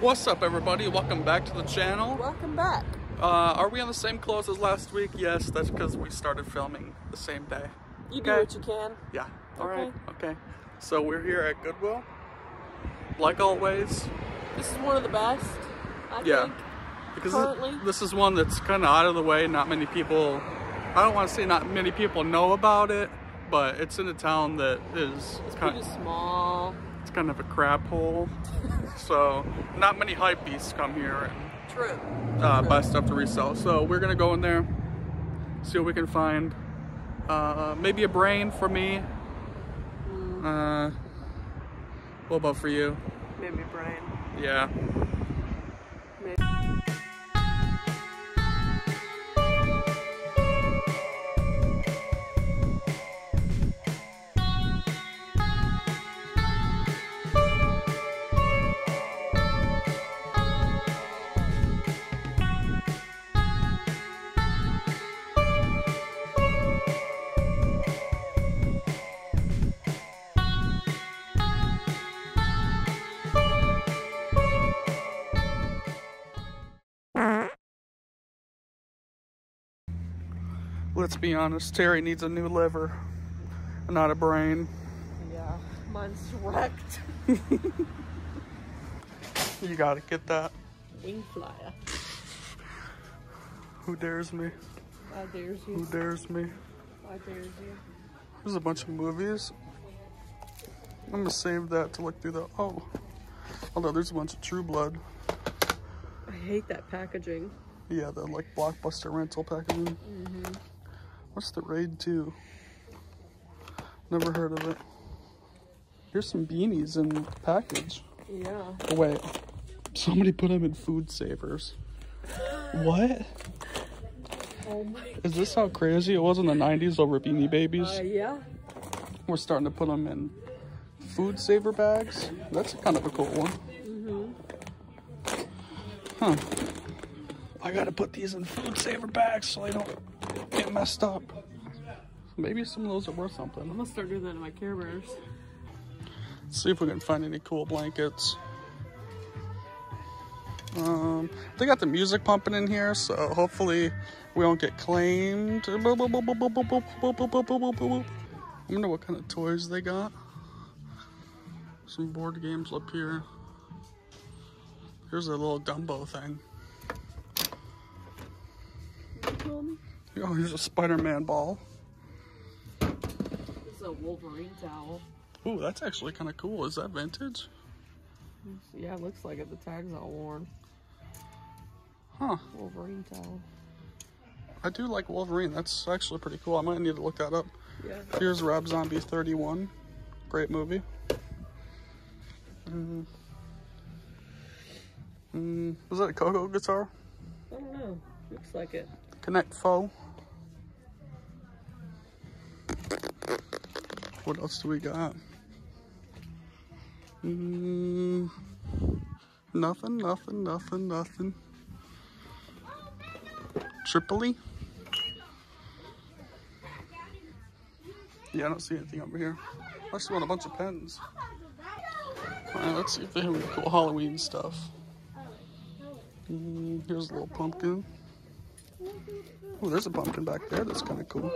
What's up, everybody? Welcome back to the channel. Welcome back. Uh, are we on the same clothes as last week? Yes, that's because we started filming the same day. You do what you can. Yeah. All right. Okay. Okay. So we're here at Goodwill. Like always, This is one of the best, I Yeah. think. because Currently? this, is one that's kind of out of the way. Not many people. I don't want to say not many people know about it, but it's in a town that is It's kind. pretty small. It's kind of a crap hole. so not many hype beasts come here and True. uh, True. buy stuff to resell. So we're gonna go in there, see what we can find. Uh, maybe a brain for me. Mm. Uh, what about for you? Maybe brain. Yeah. Let's be honest. Terry needs a new liver, not a brain. Yeah. Mine's wrecked. You gotta get that. Wing flyer. Who dares me? I dares Who dares me? I dares you. There's a bunch of movies. I'm gonna save that to look through the. Oh, although there's a bunch of True Blood. I hate that packaging. Yeah, the like blockbuster rental packaging. Mm-hmm. What's the Raid 2? Never heard of it. Here's some beanies in the package. Yeah. Oh, wait. Somebody put them in food savers. What? Oh my. Is this how crazy it was in the 90s over Beanie Babies? Uh, yeah. We're starting to put them in food saver bags. That's kind of a cool one. Mhm. Huh. I gotta put these in food saver bags so they don't get messed up. Maybe some of those are worth something. I'm gonna start doing that in my Care Bears. See if we can find any cool blankets. Um, they got the music pumping in here, so hopefully we don't get claimed. I wonder what kind of toys they got. Some board games up here. Here's a little Dumbo thing. Oh, here's a Spider-Man ball. This is a Wolverine towel. Ooh, that's actually kind of cool. Is that vintage? Yeah, it looks like it. The tag's all worn. Huh. Wolverine towel. I do like Wolverine. That's actually pretty cool. I might need to look that up. Yeah. Here's Rob Zombie 31. Great movie. Mm. Mm, was that a Coco guitar? I don't know. Looks like it. Connect Four. What else do we got? Mm, nothing, nothing, nothing, nothing. Tripoli? Yeah, I don't see anything over here. I just want a bunch of pens. Alright, let's see if they have any cool Halloween stuff. Mm, here's a little pumpkin. Oh, there's a pumpkin back there that's kind of cool.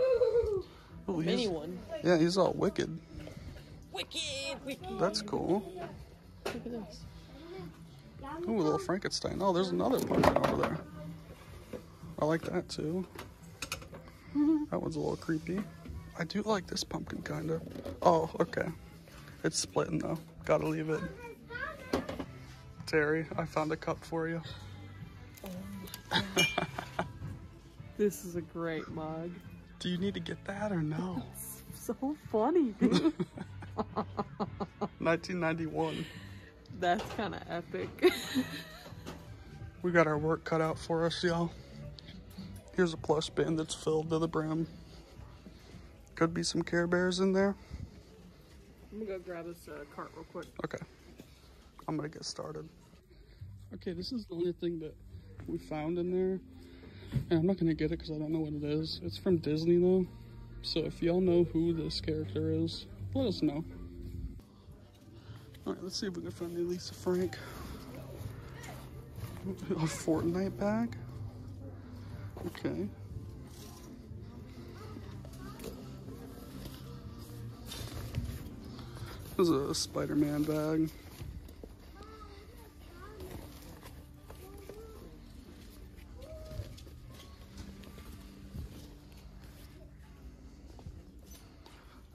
Oh, he's, Mini one. yeah, he's all wicked. Wicked, wicked. That's cool. Look at this. Ooh, a little Frankenstein. Oh, there's another pumpkin over there. I like that too. That one's a little creepy. I do like this pumpkin kind of. Oh, okay. It's splitting though. Gotta leave it. Terry, I found a cup for you. Oh. This is a great mug. Do you need to get that or no? So funny, 1991. That's kind of epic. We got our work cut out for us, y'all. Here's a plush bin that's filled to the brim. Could be some Care Bears in there. I'm gonna go grab this uh, cart real quick. Okay. I'm gonna get started. Okay, this is the only thing that we found in there. And I'm not gonna get it because I don't know what it is. It's from Disney though. So if y'all know who this character is, let us know. Alright, let's see if we can find any Lisa Frank. A Fortnite bag? Okay. This is a Spider-Man bag.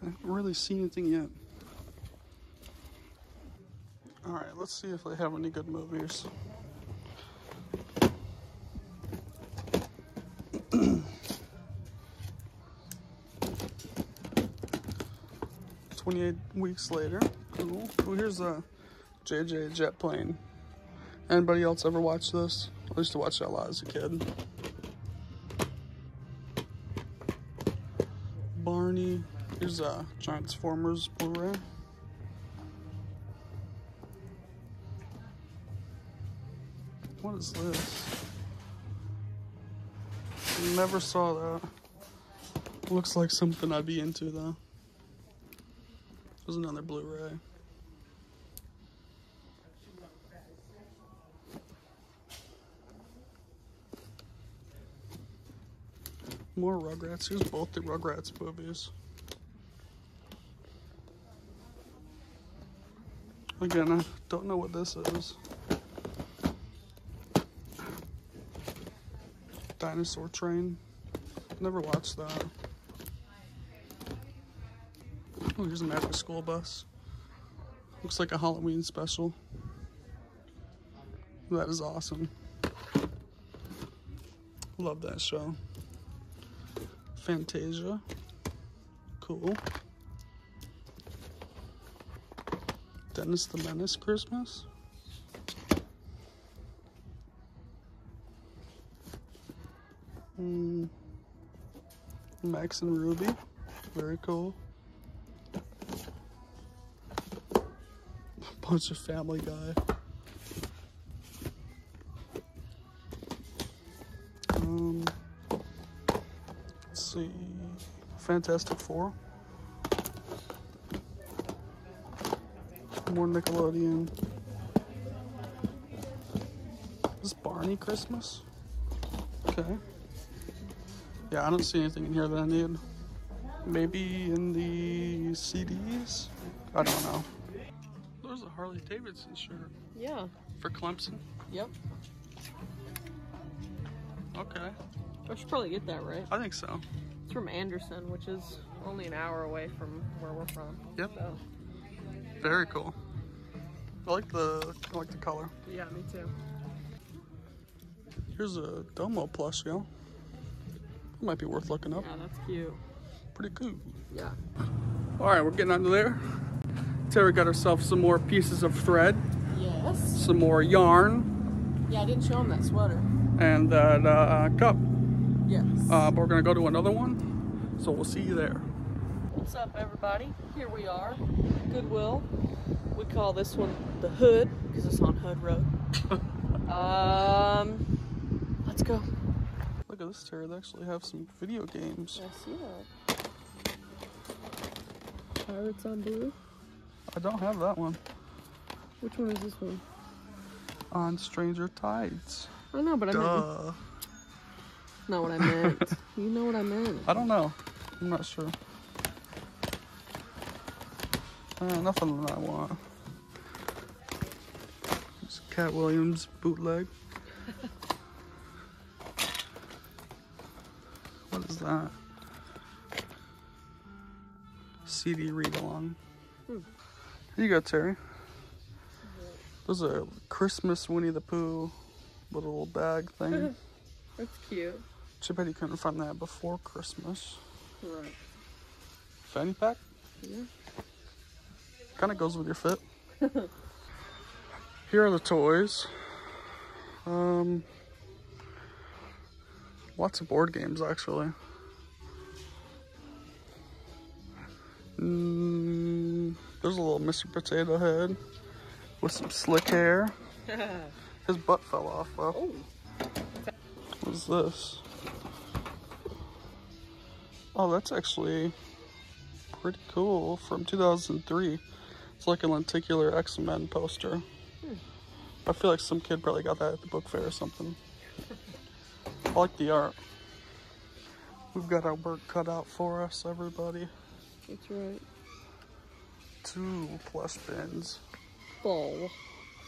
I haven't really seen anything yet. Alright, let's see if they have any good movies. Twenty-eight weeks later. Cool. Oh, here's a Jay Jay jet plane. Anybody else ever watch this? I used to watch that a lot as a kid. Barney. Here's a Transformers Blu-ray. What is this? Never saw that. Looks like something I'd be into though. There's another Blu-ray. More Rugrats. Here's both the Rugrats movies. Again, I don't know what this is. Dinosaur Train. Never watched that. Oh, here's a Magic School Bus. Looks like a Halloween special. That is awesome. Love that show. Fantasia. Cool. Dennis the Menace Christmas. Mm. Max and Ruby. Very cool. Bunch of Family Guy. Um, let's see. Fantastic Four. More Nickelodeon. Is this Barney Christmas? Okay. Yeah, I don't see anything in here that I need. Maybe in the CDs? I don't know. There's a Harley Davidson shirt Yeah. for Clemson. Yep. Okay, I should probably get that right. I think so. It's from Anderson, which is only an hour away from where we're from. Yep. So, Very cool. I like the I like the color. yeah, me too. Here's a Domo plush, yo. It might be worth looking up. Yeah, that's cute. Pretty cool. Yeah. All right, we're getting under there. Terry got herself some more pieces of thread, Yes. some more yarn, Yeah, I didn't show him that sweater. and that uh, cup. Yes. Uh, but we're gonna go to another one, so we'll see you there. What's up, everybody? Here we are, Goodwill. We call this one the Hood because it's on Hood Road. um, let's go. Look at this, Terry. They actually have some video games. I see that. Pirates on Blue. I don't have that one. Which one is this one? On Stranger Tides. I know, but I meant Duh. not what I meant. you know what I meant. I don't know. I'm not sure. Uh, nothing that I want. It's Katt Williams bootleg. what is that? CD read along. Hmm. Here you go, Terry. There's a Christmas Winnie the Pooh little bag thing. That's cute. Too bad you couldn't find that before Christmas. Right. Fanny pack? Yeah. Kind of goes with your fit. Here are the toys. Um, lots of board games actually. Mm, there's a little Mr. Potato Head with some slick hair. His butt fell off though. oh. What is this? Oh, that's actually pretty cool from 2003. It's like a lenticular X Men poster. I feel like some kid probably got that at the book fair or something. I like the art. We've got our work cut out for us, everybody. That's right. Two plus bins. Ball.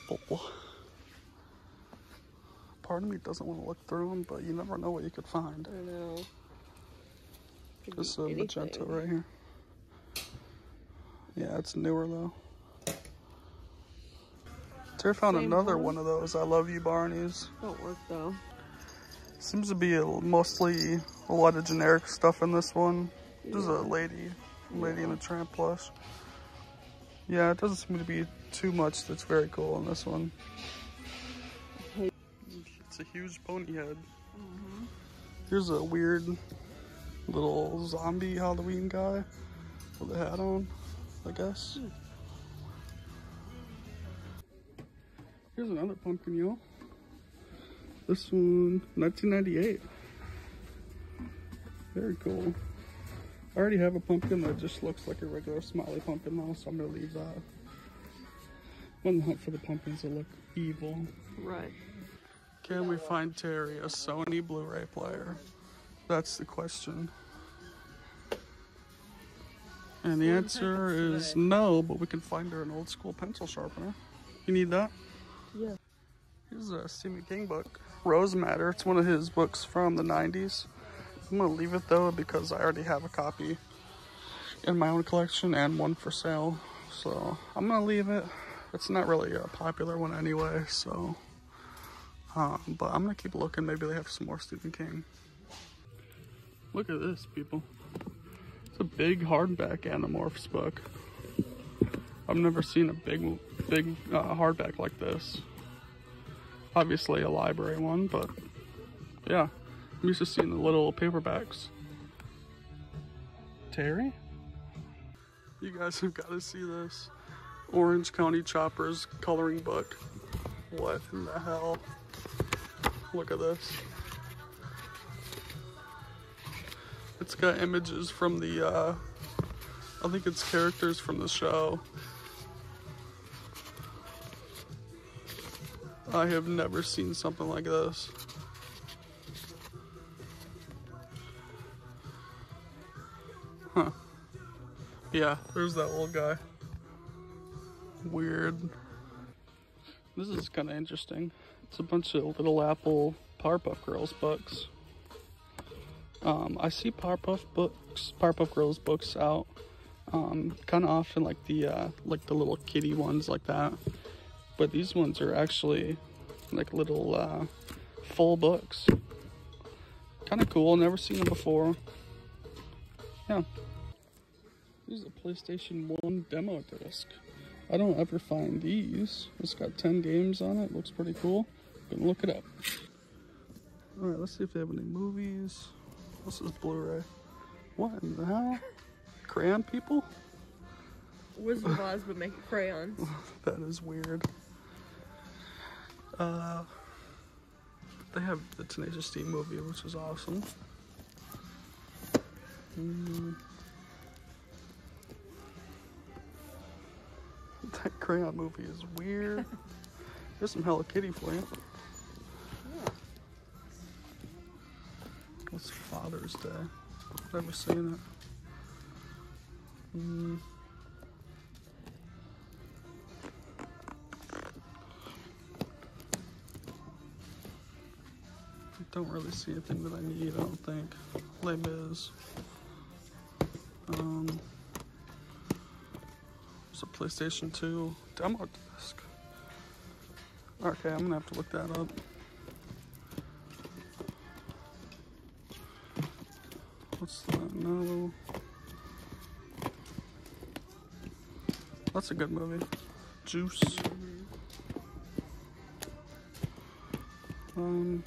Bull. Part of me doesn't want to look through them, but you never know what you could find. I know. Could This a magenta right here. Yeah, it's newer though. Tara found Same another one? one of those. I love you, Barneys. Don't work though. Seems to be a, mostly a lot of generic stuff in this one. There's a Yeah. lady, lady in a tramp plush. Yeah, it doesn't seem to be too much that's very cool in this one. It's a huge pony head. Mm-hmm. Here's a weird little zombie Halloween guy with a hat on, I guess. Here's another pumpkin, y'all. This one, 1998. Very cool. I already have a pumpkin that just looks like a regular smiley pumpkin though, so I'm gonna leave that. I'm on the hunt for the pumpkins that look evil. Right. Can we find Terry a Sony Blu-ray player? That's the question. And the answer is no, but we can find her an old school pencil sharpener. You need that? Yeah. Here's a Stephen King book, Rose Madder. It's one of his books from the 90s. I'm gonna leave it though because I already have a copy in my own collection and one for sale. So I'm gonna leave it. It's not really a popular one anyway, so. Um, but I'm gonna keep looking. Maybe they have some more Stephen King. Look at this, people. A big hardback Animorphs book. I've never seen a big, big uh, hardback like this. Obviously a library one, but yeah, I'm used to seeing the little paperbacks. Terry? You guys have got to see this. Orange County Choppers coloring book. What in the hell? Look at this. It's got images from the, uh, I think it's characters from the show. I have never seen something like this. Huh. Yeah, there's that little guy. Weird. This is kind of interesting. It's a bunch of Little Apple Powerpuff Girls books. Um, I see Powerpuff books, Powerpuff Girls books out, um, kind of often like the uh, like the little kitty ones like that. But these ones are actually like little uh, full books. Kind of cool. Never seen them before. Yeah. This is a PlayStation 1 demo disc. I don't ever find these. It's got 10 games on it. Looks pretty cool. Gonna look it up. Alright, let's see if they have any movies. This is Blu-ray. What in the hell? Crayon people? Wizard of Oz, would make crayons. That is weird. Uh, they have the Tenacious D movie, which is awesome. Mm. That crayon movie is weird. There's some Hello Kitty for you. Father's Day. Never seen it. Mm. I don't really see anything that I need, I don't think. Les Mis. Um, there's a PlayStation 2 demo disc. Okay, I'm gonna have to look that up. That's a good movie. Juice. Um.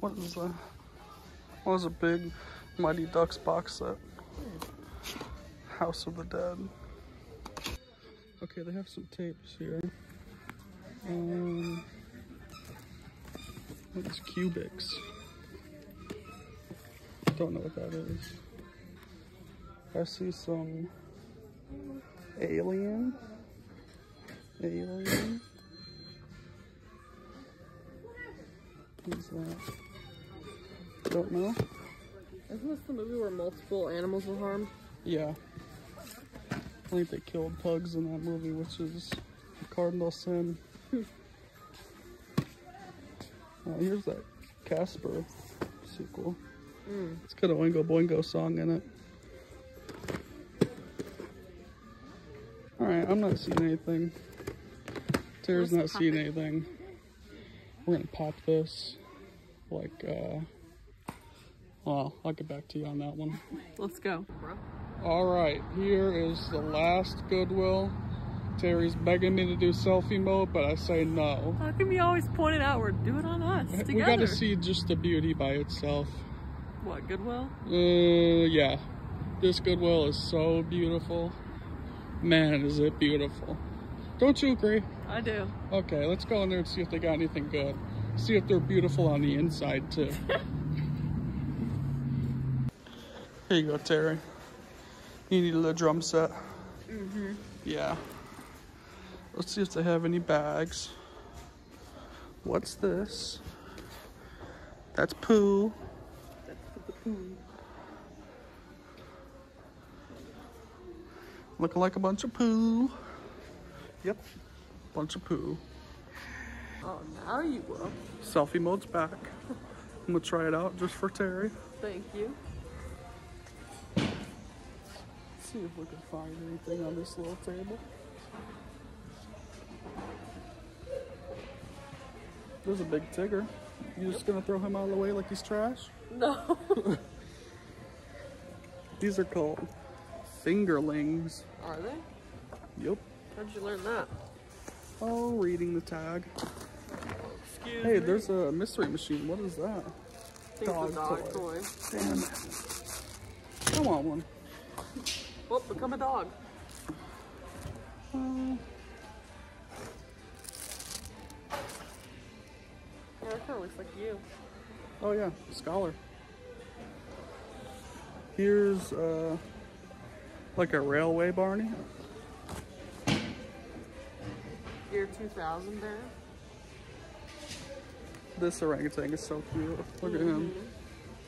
What is that? What was a big Mighty Ducks box set? House of the Dead. Okay, they have some tapes here. Um, what's Cubics? Don't know what that is. I see some Alien. Alien. Who's that? Don't know. Isn't this the movie where multiple animals were harmed? Yeah. I think they killed pugs in that movie, which is a cardinal sin. Uh, here's that Casper sequel. Mm. It's got a Oingo Boingo song in it. Alright, I'm not seeing anything. Tara's not seeing anything. We're gonna pop this. Like, uh. Well, I'll get back to you on that one. Let's go. Alright, here is the last Goodwill. Terry's begging me to do selfie mode, but I say no. How come you always point it outward? Do it on us together. We gotta see just the beauty by itself. What, Goodwill? Uh, yeah. This Goodwill is so beautiful. Man, is it beautiful. Don't you agree? I do. Okay, let's go in there and see if they got anything good. See if they're beautiful on the inside, too. Here you go, Terry. You needed a little drum set. Mm-hmm. Yeah. Let's see if they have any bags. What's this? That's poo. Poo. Looking like a bunch of poo. Yep. Bunch of poo. Oh, now you will. Selfie mode's back. I'm gonna try it out just for Terry. Thank you. See if we can find anything on this little table. There's a big tigger. You just gonna throw him out of the way like he's trash? No. These are called fingerlings. Are they? Yep. How'd you learn that? Oh, reading the tag. Excuse Hey, me. there's a mystery machine. What is that? I think it's a dog dog toy. toy. Damn. I want one. Well, become a dog. Oh yeah, scholar. Here's uh, like a railway Barney. Year 2000 there. This orangutan is so cute. Look at him.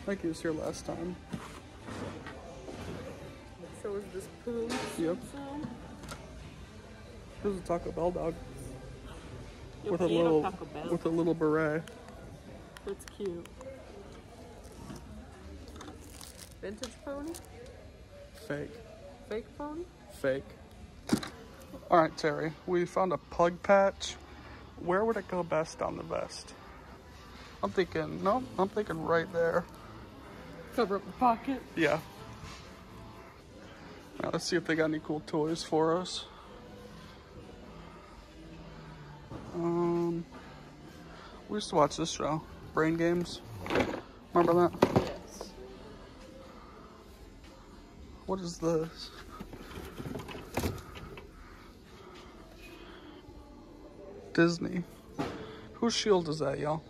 I think he was here last time. So is this poo? Yep. So, There's a Taco Bell dog Yo with a little with a little beret. That's cute. Vintage pony? Fake. Fake pony? Fake. All right, Terry. We found a pug patch. Where would it go best on the vest? I'm thinking. No, I'm thinking right there. Cover up the pocket. Yeah. Now let's see if they got any cool toys for us. Um, we used to watch this show, Brain Games. Remember that? What is this? Disney. Whose shield is that, y'all?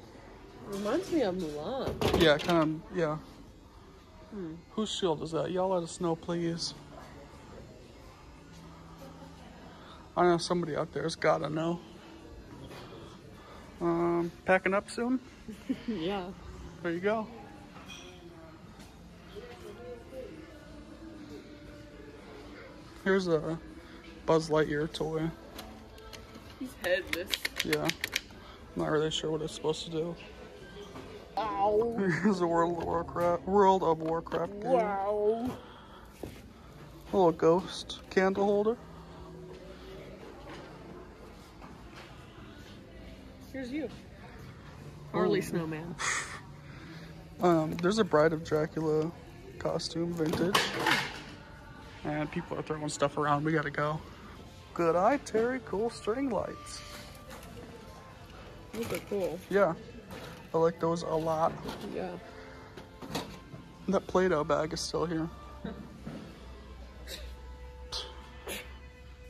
Reminds me of Mulan. Yeah, kind of, yeah. Hmm. Whose shield is that? Y'all let us know, please. I know somebody out there's gotta know. Um, packing up soon? yeah. There you go. Here's a Buzz Lightyear toy. He's headless. Yeah. I'm Not really sure what it's supposed to do. Ow. Here's a World of Warcraft World of Warcraft game. Wow. A little ghost candle holder. Here's you. Harley Snowman. Um, there's a Bride of Dracula costume, vintage. And people are throwing stuff around. We gotta go. Good eye, Terry. Cool string lights. Those are cool. Yeah. I like those a lot. Yeah. That Play-Doh bag is still here.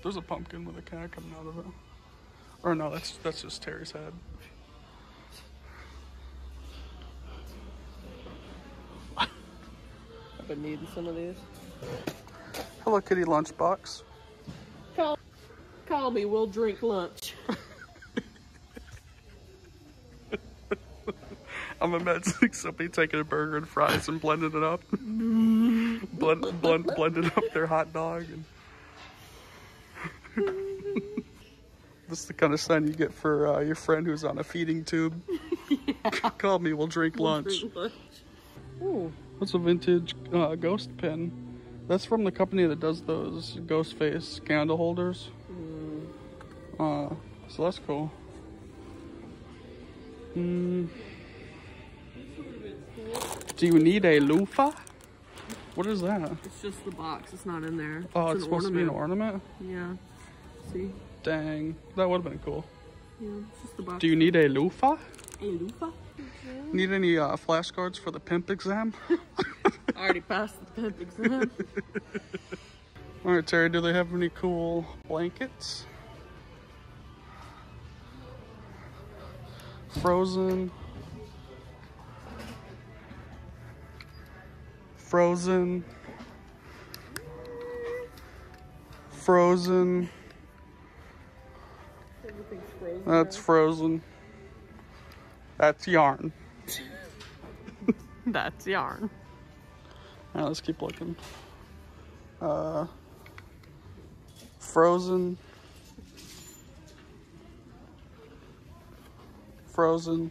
There's a pumpkin with a cat coming out of it. Or no, that's that's just Terry's head. I've been needing some of these. Hello Kitty lunchbox. call me. We'll drink lunch. I'm imagining somebody taking a burger and fries and blending it up. blend, blend, blending up their hot dog. And this is the kind of sign you get for uh, your friend who's on a feeding tube. Call me, we'll drink lunch. Drink lunch. Ooh, That's a vintage uh, ghost pin. That's from the company that does those ghost face candle holders. Uh, so that's cool. Mm. Do you need a loofah? What is that? it's just the box. It's not in there. Oh, it's, an supposed to be an ornament? Yeah. See? Dang, that would have been cool. Yeah, it's just the box. Do you need a loofah? a loofah? Need any uh, flashcards for the pimp exam? I already passed the pimp exam. All right, Terry, do they have any cool blankets? Frozen. Frozen. Frozen. Frozen. That's frozen. That's yarn. That's yarn. Now let's keep looking. Uh, frozen. Frozen.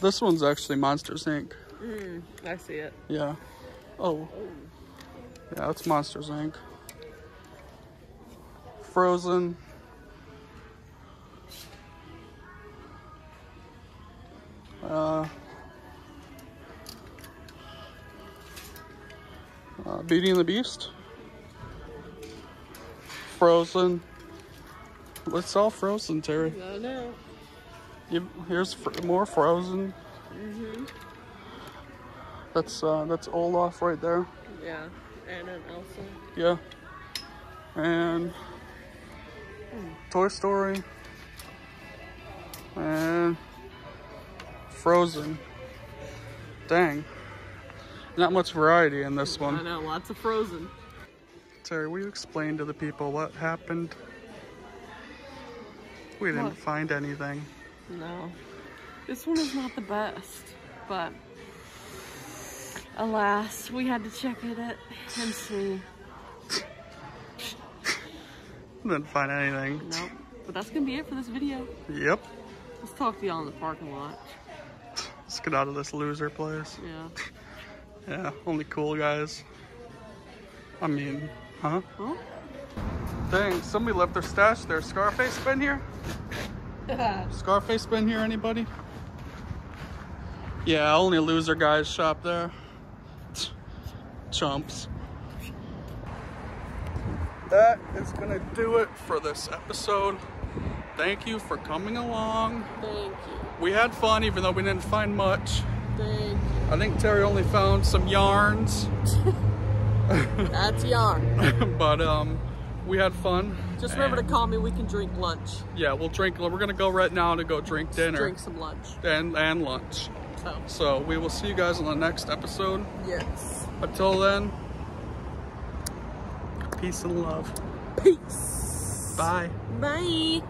This one's actually Monsters Inc. Mm, I see it. Yeah. Oh. Yeah, that's Monsters Inc. Frozen. Uh, Beauty and the Beast. Frozen. It's all frozen, Terry. I know. Give, here's fr- more frozen. Mm-hmm. That's uh, that's Olaf right there. Yeah. And an Elsa. Yeah. And Toy Story. And Frozen. Dang. Not much variety in this one. I know, lots of frozen. Terry, will you explain to the people what happened? We didn't What? find anything. No. This one is not the best, but alas, we had to check it out and see. Didn't find anything. Nope. But that's gonna be it for this video. Yep. Let's talk to y'all in the parking lot. Let's get out of this loser place. Yeah. Yeah, only cool guys. I mean, huh? Huh? Dang, somebody left their stash there. Scarface been here? Scarface been here, anybody? Yeah, only loser guys shop there. Chumps. That is gonna do it for this episode. Thank you for coming along. Thank you. We had fun even though we didn't find much. I think Terry only found some yarns, That's yarn. but um, we had fun. Just remember to call me. We can drink lunch. Yeah, we'll drink. We're gonna go right now to go drink dinner Drink some lunch. and and lunch. So, So we will see you guys on the next episode. yes. Until then, peace and love. Peace. Bye. Bye.